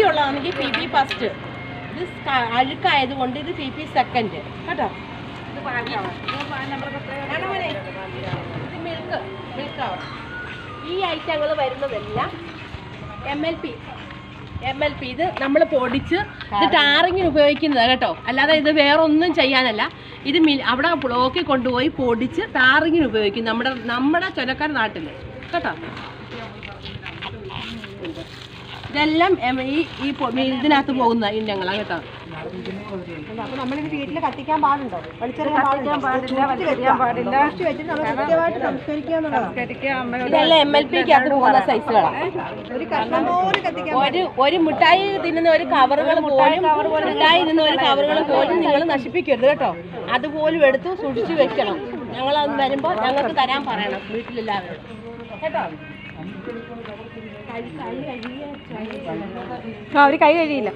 വൃത്തിയുള്ളതാണെങ്കിൽ P P first ഇത് അഴുക്കായത് അഴുക്കായതുകൊണ്ട് ഇത് P P second കേട്ടോ. ഇത് മിൽക്ക് മിൽക്ക് ഈ ഐറ്റങ്ങൾ വരുന്നതെല്ലാം M L P M L P ഇത് നമ്മൾ പൊടിച്ച് ഇത് ടാറിങ്ങിന് ഉപയോഗിക്കുന്നതാണ് കേട്ടോ. അല്ലാതെ ഇത് വേറെ ഒന്നും ചെയ്യാനല്ല. ഇത് മിൽ അവിടെ ബ്ലോക്കിൽ കൊണ്ടുപോയി പൊടിച്ച് ടാറിങ്ങിന് ഉപയോഗിക്കും. നമ്മുടെ നമ്മുടെ ചുരക്കാർ നാട്ടിൽ കേട്ടോ? ഇതെല്ലാം ഈ ഈ ഇതിനകത്ത് പോകുന്ന ഇനങ്ങളാണ് കേട്ടോ. അപ്പൊ നമ്മളിത് വീട്ടിൽ കത്തിക്കാൻ പാടുണ്ടോ? വലിച്ചെറിയാൻ പാടില്ല പാടില്ല. വെച്ചിട്ട് നമ്മൾ കൃത്യമായിട്ട് സംസ്കരിക്കുക എന്നുള്ളതാണ് ഇതെല്ലാം എം എൽ പിക്കകത്ത് പോകുന്ന സൈസുകളാണ് ഒരു കഷ്ണം പോലും കത്തിക്കാൻ ഒരു ഒരു മിഠായി തിന്നുന്ന ഒരു കവറുകൾ പോലും മിഠായി തിന്നുന്ന ഒരു കവറുകൾ പോലും നിങ്ങൾ നശിപ്പിക്കരുത് കേട്ടോ. അതുപോലും എടുത്ത് സൂക്ഷിച്ചു വെക്കണം. ഞങ്ങൾ അത് വരുമ്പോൾ ഞങ്ങൾക്ക് തരാൻ പറയണം വീട്ടിലെല്ലാവരും കേട്ടോ? അവർ കൈ കഴിയില്ല.